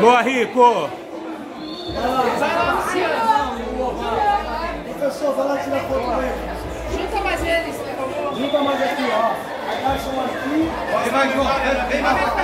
Boa, Rico! Vai lá, Luciano! Professor, vai lá tirar foto com ele. Junta mais eles, por né? favor. Junta mais aqui, ó. Agaixa um aqui. Vem mais, João. Vem mais. Vai.